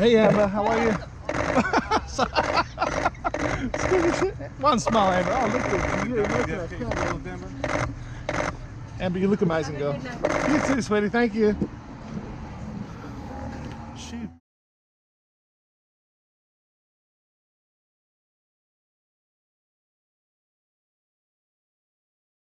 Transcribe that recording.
Hey Amber, how are you? One smile, Amber. Oh, look at you. Look. Amber, you look amazing, girl. You too, sweetie. Thank you. Shoot.